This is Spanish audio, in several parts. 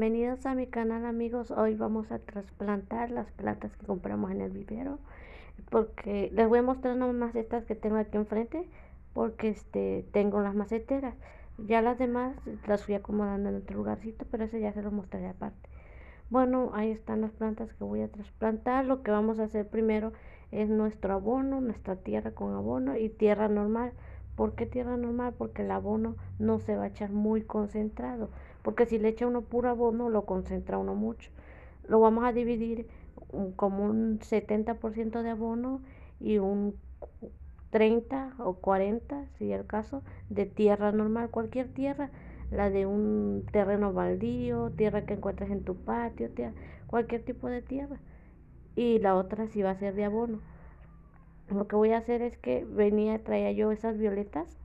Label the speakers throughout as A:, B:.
A: Bienvenidos a mi canal amigos, hoy vamos a trasplantar las plantas que compramos en el vivero porque les voy a mostrar unas macetas que tengo aquí enfrente porque este tengo las maceteras. Ya las demás las fui acomodando en otro lugarcito pero ese ya se lo mostraré aparte. Bueno ahí están las plantas que voy a trasplantar. Lo que vamos a hacer primero es nuestro abono nuestra tierra con abono y tierra normal. ¿Por qué tierra normal? Porque el abono no se va a echar muy concentrado. Porque si le echa uno puro abono, lo concentra uno mucho. Lo vamos a dividir como un 70% de abono y un 30 o 40, si es el caso, de tierra normal, cualquier tierra, la de un terreno baldío, tierra que encuentres en tu patio, cualquier tipo de tierra. Y la otra sí va a ser de abono lo que voy a hacer es que venía, traía yo esas violetas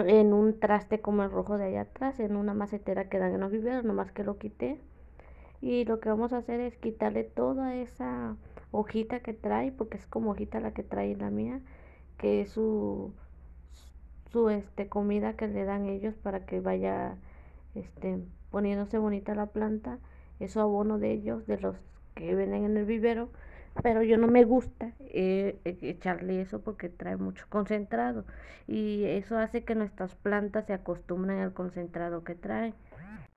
A: en un traste como el rojo de allá atrás, en una macetera que dan en los viveros, nomás que lo quité. Y lo que vamos a hacer es quitarle toda esa hojita que trae, porque es como hojita la que trae la mía, que es su, su este, comida que le dan ellos para que vaya este, poniéndose bonita la planta. Eso abono de ellos, de los que venden en el vivero pero yo no me gusta eh, e, echarle eso porque trae mucho concentrado y eso hace que nuestras plantas se acostumbren al concentrado que trae.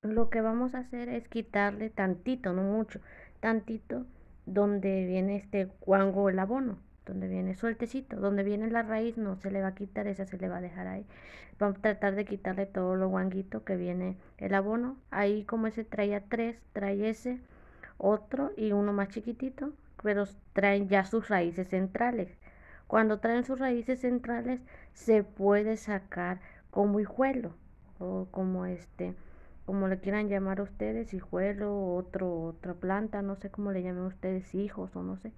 A: Lo que vamos a hacer es quitarle tantito, no mucho, tantito donde viene este guango el abono, donde viene sueltecito, donde viene la raíz no se le va a quitar, esa se le va a dejar ahí. Vamos a tratar de quitarle todo lo guanguito que viene el abono. Ahí como ese traía tres, trae ese, otro y uno más chiquitito, pero traen ya sus raíces centrales. Cuando traen sus raíces centrales se puede sacar como hijuelo o como este, como le quieran llamar a ustedes, hijuelo, otro, otra planta, no sé cómo le llamen ustedes, hijos o no sé.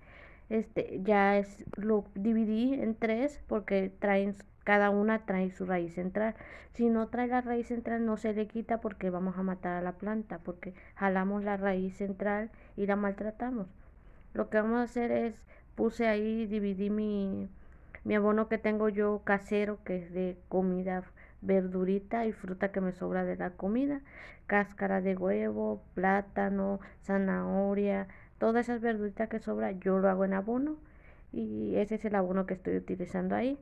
A: Este, ya es, lo dividí en tres porque traen, cada una trae su raíz central. Si no trae la raíz central no se le quita porque vamos a matar a la planta, porque jalamos la raíz central y la maltratamos. Lo que vamos a hacer es, puse ahí, dividí mi, mi abono que tengo yo casero, que es de comida verdurita y fruta que me sobra de la comida, cáscara de huevo, plátano, zanahoria, todas esas verduritas que sobra yo lo hago en abono y ese es el abono que estoy utilizando ahí.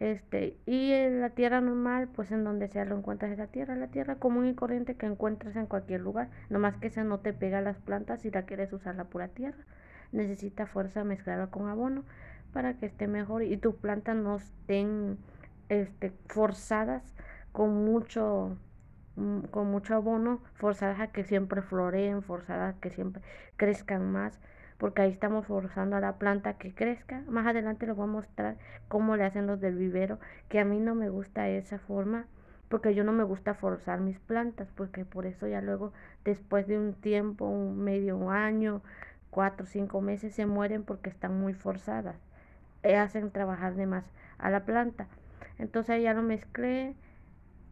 A: Este, y en la tierra normal, pues en donde sea lo encuentras esa tierra, la tierra común y corriente que encuentras en cualquier lugar, nomás que esa no te pega a las plantas si la quieres usar la pura tierra. Necesita fuerza mezclada con abono para que esté mejor y tus plantas no estén este, forzadas con mucho mm, con mucho abono, forzadas a que siempre floreen, forzadas a que siempre crezcan más, porque ahí estamos forzando a la planta que crezca. Más adelante les voy a mostrar cómo le hacen los del vivero, que a mí no me gusta esa forma, porque yo no me gusta forzar mis plantas, porque por eso ya luego, después de un tiempo, un medio año, cuatro o cinco meses se mueren porque están muy forzadas. E hacen trabajar de más a la planta. Entonces ya lo mezclé,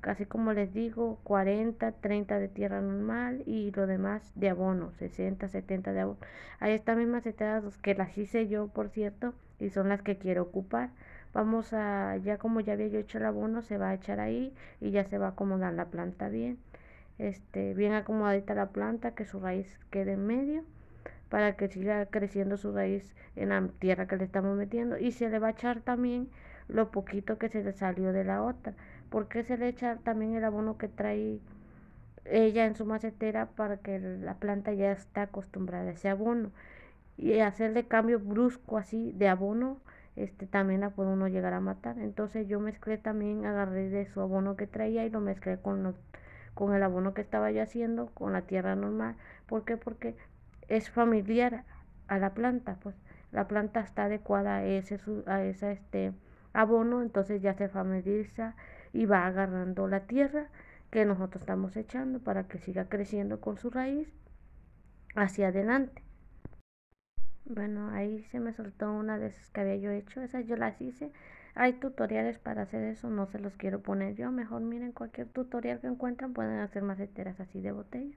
A: casi como les digo, 40, 30 de tierra normal y lo demás de abono, 60, 70 de abono. Ahí están mis maceteras, que las hice yo, por cierto, y son las que quiero ocupar. Vamos a, ya como ya había yo hecho el abono, se va a echar ahí y ya se va a acomodar la planta bien. Este, bien acomodadita la planta, que su raíz quede en medio para que siga creciendo su raíz en la tierra que le estamos metiendo y se le va a echar también lo poquito que se le salió de la otra porque se le echa también el abono que trae ella en su macetera para que la planta ya está acostumbrada a ese abono. Y hacerle cambio brusco así de abono este también la puede uno llegar a matar. Entonces yo mezclé también agarré de su abono que traía y lo mezclé con con el abono que estaba yo haciendo con la tierra normal. ¿por qué? porque es familiar a la planta, pues la planta está adecuada a ese, a ese este, abono, entonces ya se familiariza y va agarrando la tierra que nosotros estamos echando para que siga creciendo con su raíz hacia adelante. Bueno, ahí se me soltó una de esas que había yo hecho, esas yo las hice. Hay tutoriales para hacer eso, no se los quiero poner yo. Mejor miren cualquier tutorial que encuentran, pueden hacer maceteras así de botella.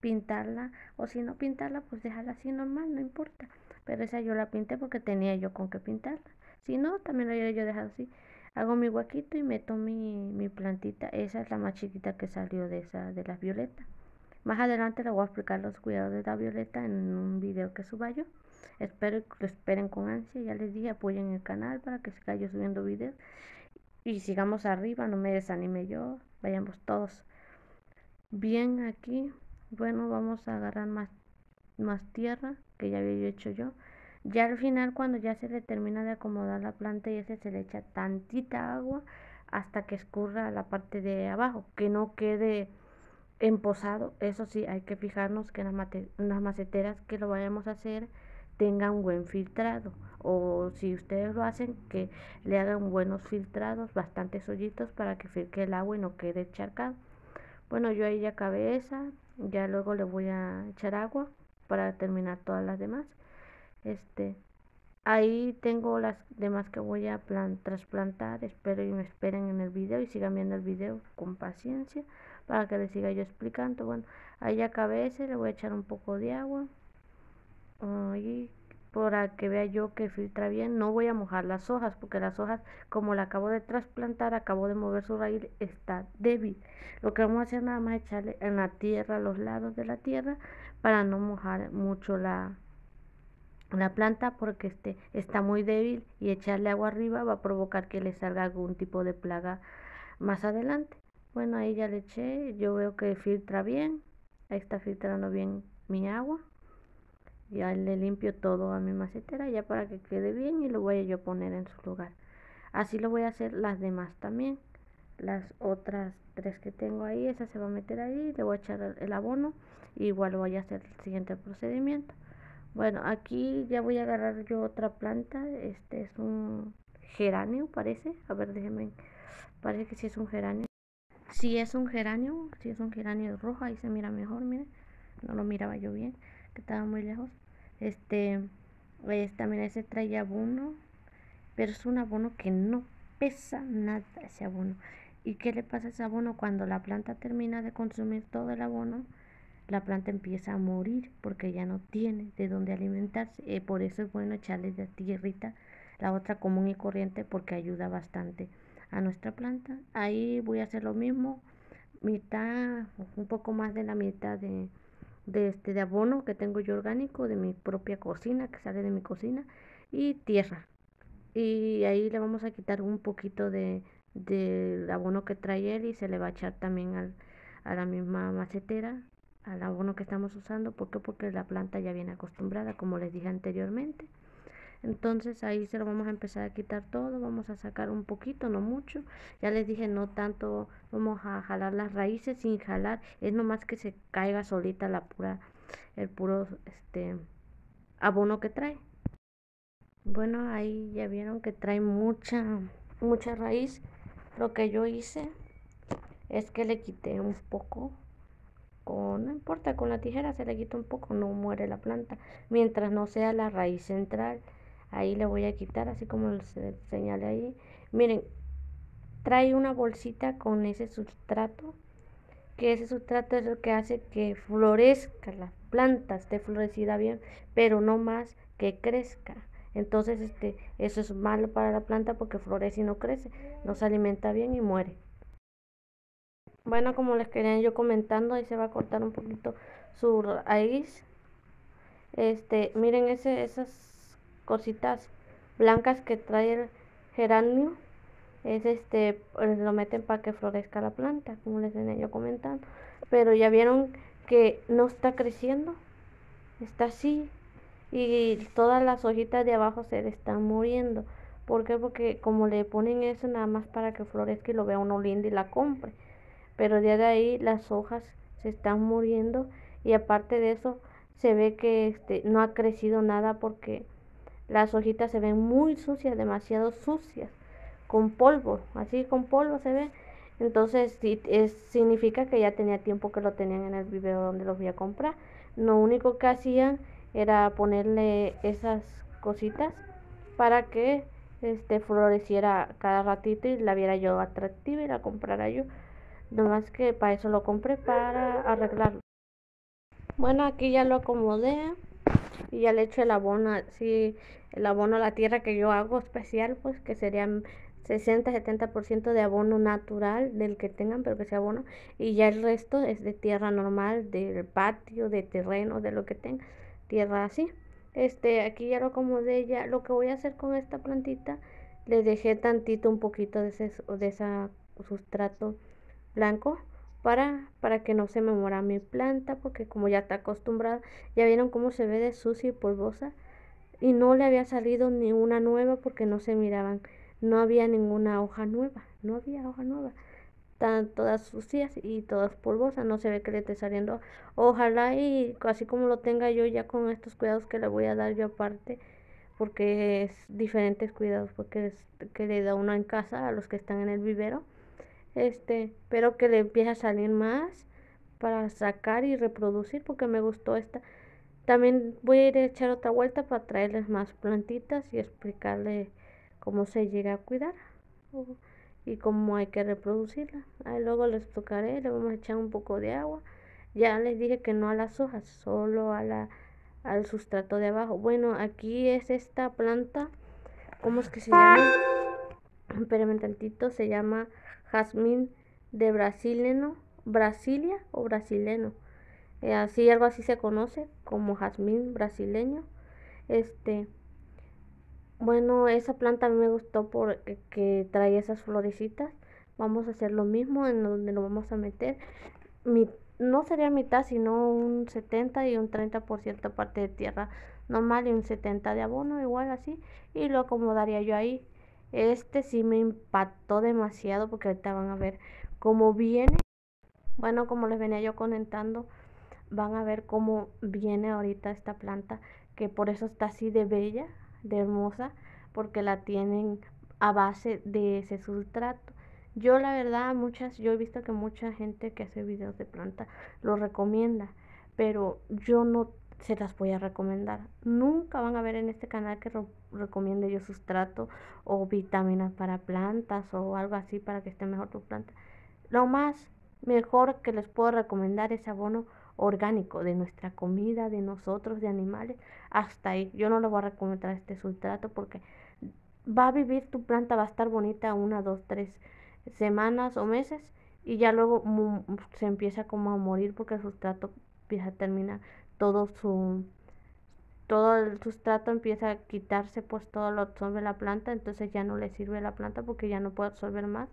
A: pintarla o si no pintarla pues dejarla así normal, no importa. Pero esa yo la pinté porque tenía yo con qué pintarla. Si no, también lo hubiera yo dejado así. Hago mi huequito y meto mi, mi plantita. Esa es la más chiquita que salió de esa, de las violetas. Más adelante les voy a explicar los cuidados de la violeta en un video que suba yo. Espero que lo esperen con ansia. Ya les dije, apoyen el canal para que siga yo subiendo videos. Y sigamos arriba, no me desanime yo. Vayamos todos bien aquí. Bueno, vamos a agarrar más, más tierra que ya había hecho yo. Ya al final, cuando ya se le termina de acomodar la planta y ese se le echa tantita agua hasta que escurra la parte de abajo, que no quede emposado. Eso sí, hay que fijarnos que en las, maceteras que lo vayamos a hacer tengan buen filtrado o si ustedes lo hacen que le hagan buenos filtrados, bastantes hoyitos para que filtre el agua y no quede encharcado. Bueno, yo ahí ya acabé esa, ya luego le voy a echar agua para terminar todas las demás. Este, ahí tengo las demás que voy a trasplantar, espero y me esperen en el video y sigan viendo el video con paciencia para que les siga yo explicando. Bueno, ahí acabé ese, le voy a echar un poco de agua. Ahí para que vea yo que filtra bien. No voy a mojar las hojas porque las hojas, como la acabo de trasplantar, acabo de mover su raíz, está débil. Lo que vamos a hacer nada más echarle en la tierra, a los lados de la tierra, para no mojar mucho la, la planta porque este está muy débil y echarle agua arriba va a provocar que le salga algún tipo de plaga más adelante. Bueno, ahí ya le eché, yo veo que filtra bien, ahí está filtrando bien mi agua. Ya le limpio todo a mi macetera ya para que quede bien y lo voy a yo poner en su lugar. Así lo voy a hacer las demás también. Las otras tres que tengo ahí, esa se va a meter ahí, le voy a echar el abono. igual voy a hacer el siguiente procedimiento. Bueno, aquí ya voy a agarrar yo otra planta. Este es un geranio, parece. A ver, déjenme. Parece que sí es un geranio. Si es un geranio, si es un geranio rojo, ahí se mira mejor, miren. No lo miraba yo bien, que estaba muy lejos. Este, también ese trae abono, pero es un abono que no pesa nada ese abono. ¿Y qué le pasa a ese abono? Cuando la planta termina de consumir todo el abono, la planta empieza a morir porque ya no tiene de dónde alimentarse. y por eso es bueno echarle de tierrita, la otra común y corriente, porque ayuda bastante a nuestra planta. Ahí voy a hacer lo mismo, mitad, un poco más de la mitad de, de este de abono que tengo yo orgánico de mi propia cocina, que sale de mi cocina, y tierra. Y ahí le vamos a quitar un poquito de del abono que trae él y se le va a echar también al, a la misma macetera, al abono que estamos usando. ¿Por qué? Porque la planta ya viene acostumbrada, como les dije anteriormente. Entonces ahí se lo vamos a empezar a quitar todo, vamos a sacar un poquito, no mucho. Ya les dije, no tanto vamos a jalar las raíces sin jalar, es nomás que se caiga solita la pura, el puro este abono que trae. Bueno, ahí ya vieron que trae mucha, mucha raíz. Lo que yo hice es que le quité un poco con, no importa, con la tijera se le quita un poco, no muere la planta, mientras no sea la raíz central ahí le voy a quitar así como les señalé ahí. Miren trae una bolsita con ese sustrato que ese sustrato es lo que hace que florezca la planta esté florecida bien pero no más que crezca. Entonces este eso es malo para la planta porque florece y no crece no se alimenta bien y muere bueno como les quería yo comentando ahí se va a cortar un poquito su raíz. Este miren ese esas cositas blancas que trae el geranio. Es este pues, lo meten para que florezca la planta como les venía yo comentando. Pero ya vieron que no está creciendo está así. Y todas las hojitas de abajo se le están muriendo. ¿por qué? porque como le ponen eso nada más para que florezca y lo vea uno lindo y la compre pero de ahí las hojas se están muriendo y aparte de eso se ve que este no ha crecido nada porque las hojitas se ven muy sucias, demasiado sucias, con polvo, así con polvo se ve. Entonces sí, es, significa que ya tenía tiempo que lo tenían en el vivero donde los voy a comprar. Lo único que hacían era ponerle esas cositas para que este floreciera cada ratito y la viera yo atractiva y la comprara yo. Nomás que para eso lo compré, para arreglarlo. Bueno, aquí ya lo acomodé y ya le echo el abono, sí, el abono a la tierra que yo hago especial, pues que serían 60-70% de abono natural del que tengan, pero que sea abono, y ya el resto es de tierra normal, del patio, de terreno, de lo que tenga, tierra así. Este, aquí ya lo acomodé, ya lo que voy a hacer con esta plantita, le dejé tantito un poquito de ese de sustrato blanco para, para que no se me muera mi planta, porque como ya está acostumbrada, ya vieron cómo se ve de sucia y polvosa, y no le había salido ni una nueva porque no se miraban, no había ninguna hoja nueva, no había hoja nueva, están todas sucias y todas polvosas, no se ve que le esté saliendo, ojalá y así como lo tenga yo ya con estos cuidados que le voy a dar yo aparte, porque es diferentes cuidados porque es, que le da uno en casa a los que están en el vivero este, pero que le empiece a salir más para sacar y reproducir porque me gustó esta. También voy a ir a echar otra vuelta para traerles más plantitas y explicarle cómo se llega a cuidar y cómo hay que reproducirla. Luego les tocaré, le vamos a echar un poco de agua. Ya les dije que no a las hojas, solo a la, al sustrato de abajo. Bueno, aquí es esta planta, ¿cómo es que se llama? Tantito, se llama jazmín de brasileno, Brasilia o brasileno. Eh, así algo así se conoce como jazmín brasileño. Este bueno, esa planta a mí me gustó porque que trae esas florecitas. Vamos a hacer lo mismo en donde lo vamos a meter. Mi, no sería mitad, sino un 70 y un 30% parte de tierra normal y un 70 de abono, igual así. Y lo acomodaría yo ahí. Este sí me impactó demasiado porque ahorita van a ver cómo viene. Bueno, como les venía yo comentando, van a ver cómo viene ahorita esta planta, que por eso está así de bella, de hermosa, porque la tienen a base de ese sustrato. Yo la verdad, muchas, yo he visto que mucha gente que hace videos de planta lo recomienda, pero yo no se las voy a recomendar. Nunca van a ver en este canal que recomiende yo sustrato o vitaminas para plantas o algo así para que esté mejor tu planta. Lo más mejor que les puedo recomendar es abono orgánico de nuestra comida, de nosotros, de animales, hasta ahí. Yo no le voy a recomendar este sustrato porque va a vivir tu planta, va a estar bonita una, dos, tres semanas o meses y ya luego se empieza como a morir porque el sustrato empieza a terminar todo su todo el sustrato empieza a quitarse pues todo lo absorbe la planta entonces ya no le sirve la planta porque ya no puede absorber más.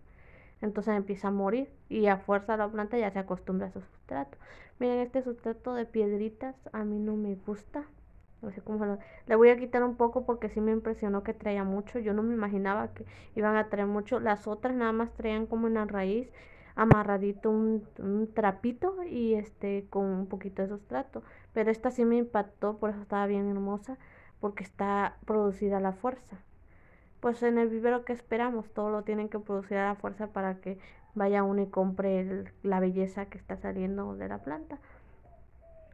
A: Entonces empieza a morir y a fuerza la planta ya se acostumbra a su sustrato. Miren este sustrato de piedritas a mí no me gusta. No sé cómo lo... le voy a quitar un poco porque sí me impresionó que traía mucho. Yo no me imaginaba que iban a traer mucho. Las otras nada más traían como una raíz amarradito un, trapito y este con un poquito de sustrato. Pero esta sí me impactó por eso estaba bien hermosa porque está producida a la fuerza. Pues en el vivero que esperamos todo lo tienen que producir a la fuerza para que vaya uno y compre la belleza que está saliendo de la planta.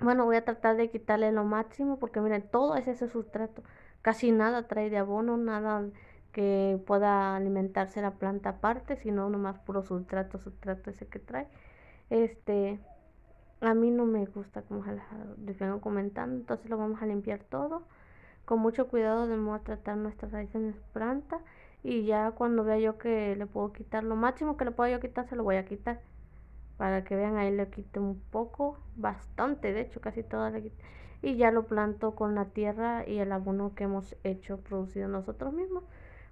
A: Bueno voy a tratar de quitarle lo máximo porque miren todo es ese sustrato. Casi nada trae de abono nada que pueda alimentarse la planta aparte, sino nomás puro sustrato, sustrato ese que trae. Este, a mí no me gusta como les vengo comentando, entonces lo vamos a limpiar todo. Con mucho cuidado debemos tratar nuestras raíces en planta y ya cuando vea yo que le puedo quitar lo máximo que le puedo yo quitar, se lo voy a quitar. Para que vean, ahí le quito un poco, bastante, de hecho casi todo le quito. Y ya lo planto con la tierra y el abono que hemos hecho, producido nosotros mismos.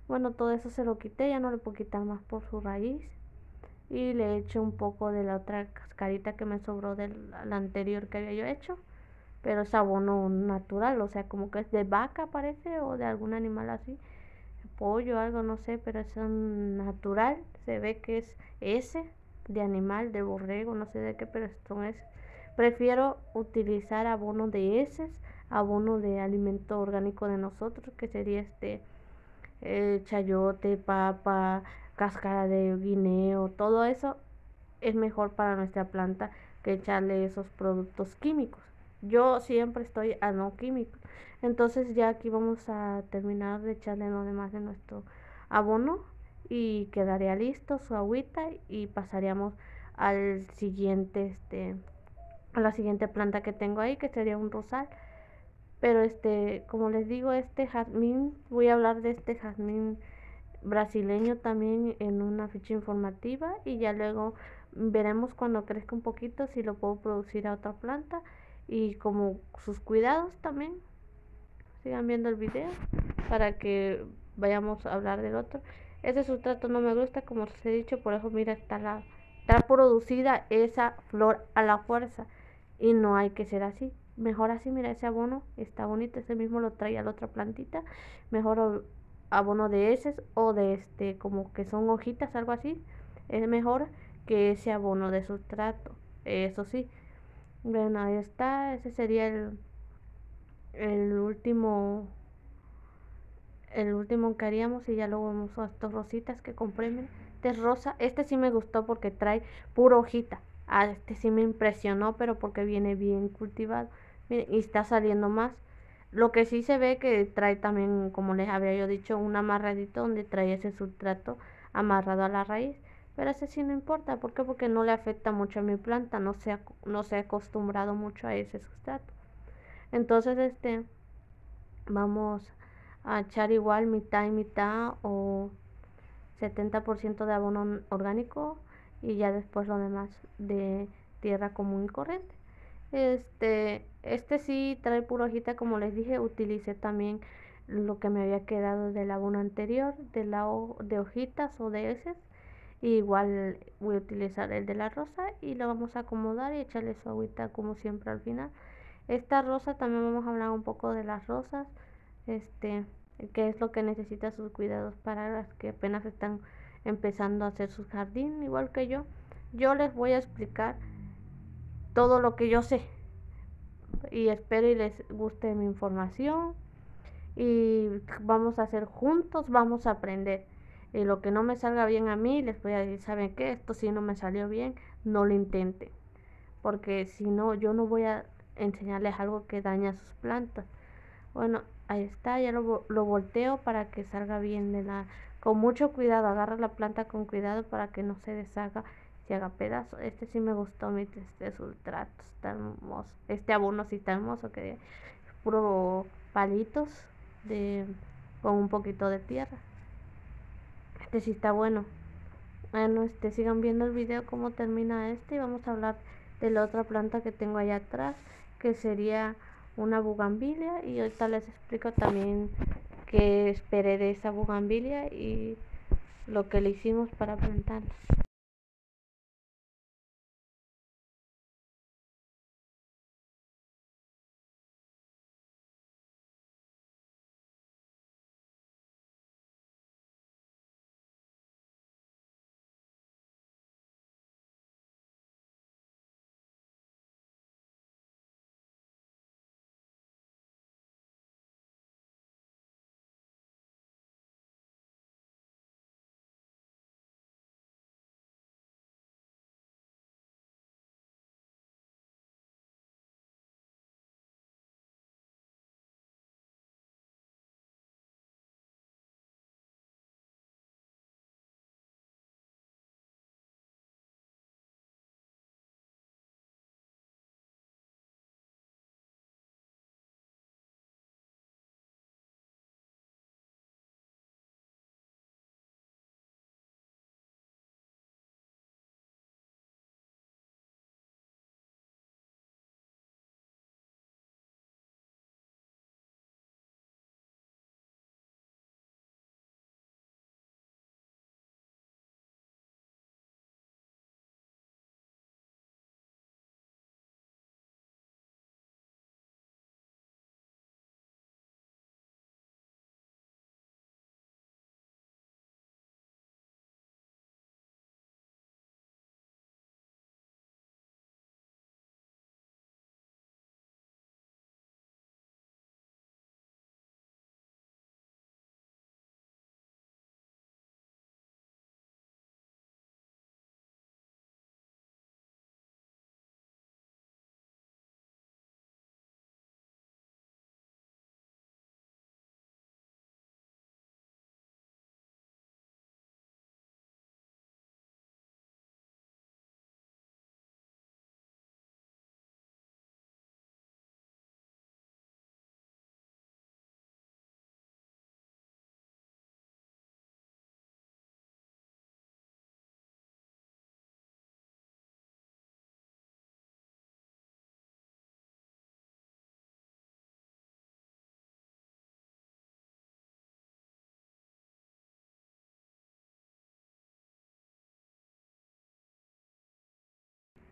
A: Bueno, todo eso se lo quité, ya no le puedo quitar más por su raíz. Y le eché un poco de la otra cascarita que me sobró del anterior que había yo hecho. Pero es abono natural, o sea, como que es de vaca parece, o de algún animal así. Pollo, algo, no sé, pero es natural. Se ve que es ese, de animal, de borrego, no sé de qué, pero son ese. Prefiero utilizar abono de heces, abono de alimento orgánico de nosotros, que sería este el chayote, papa, cáscara de guineo, todo eso es mejor para nuestra planta que echarle esos productos químicos. Yo siempre estoy a no químico. Entonces ya aquí vamos a terminar de echarle lo demás de nuestro abono y quedaría listo su agüita y pasaríamos al siguiente este a la siguiente planta que tengo ahí, que sería un rosal. Pero este, como les digo, este jazmín, voy a hablar de este jazmín brasileño también en una ficha informativa y ya luego veremos cuando crezca un poquito si lo puedo producir a otra planta y como sus cuidados también. Sigan viendo el video para que vayamos a hablar del otro. Ese sustrato no me gusta, como os he dicho, por eso mira, está, la, está producida esa flor a la fuerza y no hay que ser así. Mejor así, mira, ese abono está bonito, ese mismo lo trae a la otra plantita. Mejor abono de ese o de este, como que son hojitas, algo así. Es mejor que ese abono de sustrato. Eso sí. Bueno, ahí está. Ese sería el, el último el último que haríamos y ya luego vamos a estos rositas que compré. Este es rosa. Este sí me gustó porque trae pura hojita. Ah, este sí me impresionó, pero porque viene bien cultivado. y está saliendo más. Lo que sí se ve que trae también, como les había yo dicho, un amarradito donde trae ese sustrato amarrado a la raíz. Pero ese sí no importa. ¿Por qué? Porque no le afecta mucho a mi planta. No se ha, no se ha acostumbrado mucho a ese sustrato. Entonces, este, vamos a echar igual mitad y mitad o 70% de abono orgánico y ya después lo demás de tierra común y corriente. Este, este sí trae pura hojita, como les dije, utilicé también lo que me había quedado del abono anterior, de, la de hojitas o de heces. igual voy a utilizar el de la rosa y lo vamos a acomodar y echarle su agüita como siempre al final. Esta rosa también vamos a hablar un poco de las rosas, este, qué es lo que necesita sus cuidados para las que apenas están empezando a hacer su jardín, igual que yo. Yo les voy a explicar todo lo que yo sé. Y espero y les guste mi información. Y vamos a hacer juntos, vamos a aprender. Y lo que no me salga bien a mí, les voy a decir, ¿saben qué? Esto si no me salió bien, no lo intenten. Porque si no, yo no voy a enseñarles algo que daña sus plantas. Bueno, ahí está, ya lo, lo volteo para que salga bien de la... Con mucho cuidado, agarra la planta con cuidado para que no se deshaga y haga pedazo. Este sí me gustó, mi este sustrato, está hermoso. Este abono sí está hermoso, que puro palitos de con un poquito de tierra. Este sí está bueno. Bueno, este sigan viendo el video cómo termina este y vamos a hablar de la otra planta que tengo allá atrás, que sería una bugambilia y ahorita les explico también qué esperé de esa bugambilia y lo que le hicimos para plantarla.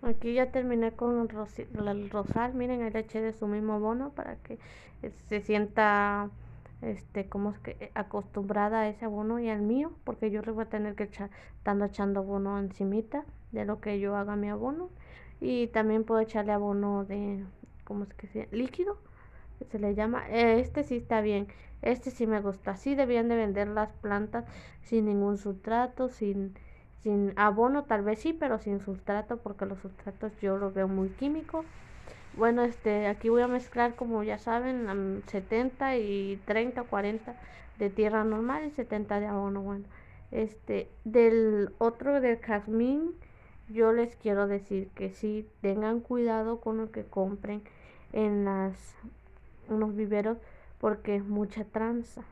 A: Aquí ya terminé con el, rosal, miren, ahí le eché de su mismo abono para que se sienta este como es que acostumbrada a ese abono y al mío, porque yo le voy a tener que echar, estando echando abono encimita de lo que yo haga mi abono. Y también puedo echarle abono de, ¿cómo es que se líquido? Que se le llama. Este sí está bien, este sí me gusta. Así debían de vender las plantas sin ningún sustrato, sin sin abono tal vez sí, pero sin sustrato porque los sustratos yo los veo muy químicos. Bueno, este, aquí voy a mezclar como ya saben, 70 y 30 o 40 de tierra normal y 70 de abono. Bueno, este, del otro del jazmín, yo les quiero decir que sí tengan cuidado con lo que compren en las unos viveros porque es mucha tranza.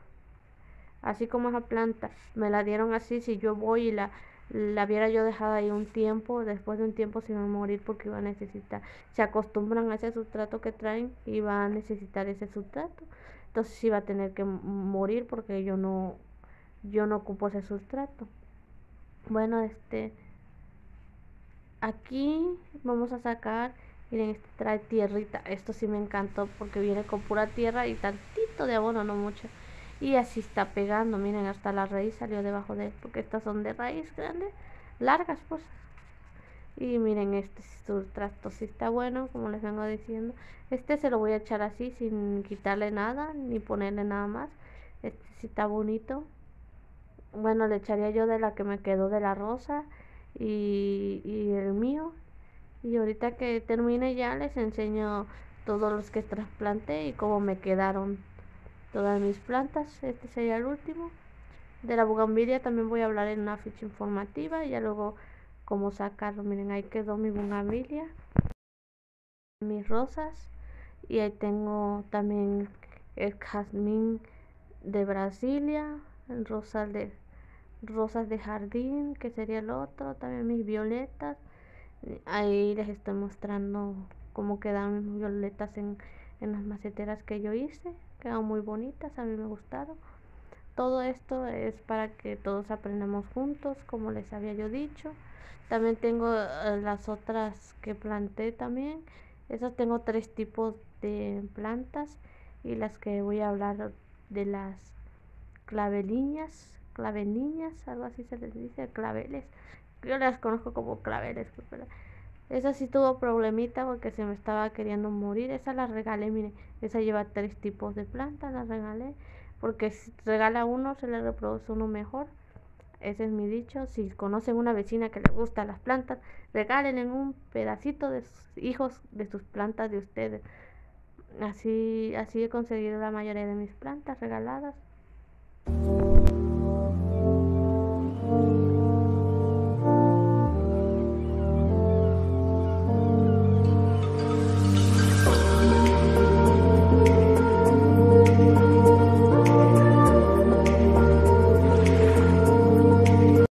A: Así como esa planta me la dieron así, si yo voy y la la hubiera yo dejado ahí un tiempo, después de un tiempo se iba a morir porque iba a necesitar, se acostumbran a ese sustrato que traen y va a necesitar ese sustrato. Entonces iba a tener que morir porque yo no, yo no ocupo ese sustrato. Bueno, este, aquí vamos a sacar, miren, este trae tierrita, esto sí me encantó porque viene con pura tierra y tantito de abono, no mucho y así está pegando miren hasta la raíz salió debajo de él porque estas son de raíz grande largas pues. Y miren este sustrato si está bueno como les vengo diciendo. Este se lo voy a echar así sin quitarle nada ni ponerle nada más. Este sí está bonito. Bueno le echaría yo de la que me quedó de la rosa y, y el mío. Y ahorita que termine ya les enseño todos los que trasplanté y cómo me quedaron todas mis plantas. Este sería el último. De la bugambilia también voy a hablar en una ficha informativa y ya luego cómo sacarlo. Miren, ahí quedó mi bugambilia, mis rosas y ahí tengo también el jazmín de Brasilia, rosas de rosas de jardín, que sería el otro, también mis violetas. Ahí les estoy mostrando cómo quedan mis violetas en, en las maceteras que yo hice quedan muy bonitas, a mí me gustaron. Todo esto es para que todos aprendamos juntos, como les había yo dicho. También tengo eh, las otras que planté también. Esas tengo tres tipos de plantas y las que voy a hablar de las claveliñas, claveliñas, algo así se les dice, claveles. Yo las conozco como claveles, pero esa sí tuvo problemita porque se me estaba queriendo morir. Esa la regalé, mire. Esa lleva tres tipos de plantas, la regalé. Porque si regala uno, se le reproduce uno mejor. Ese es mi dicho. Si conocen una vecina que le gusta las plantas, regálenle un pedacito de sus hijos de sus plantas de ustedes. Así, así he conseguido la mayoría de mis plantas regaladas.